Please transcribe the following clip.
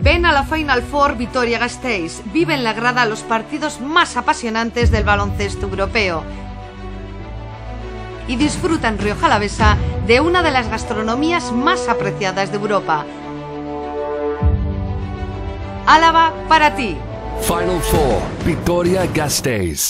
Ven a la Final Four Vitoria Gasteiz. Vive en la grada los partidos más apasionantes del baloncesto europeo. Y disfruta en Río Jalavesa de una de las gastronomías más apreciadas de Europa. Álava para ti. Final Four, Vitoria Gasteiz.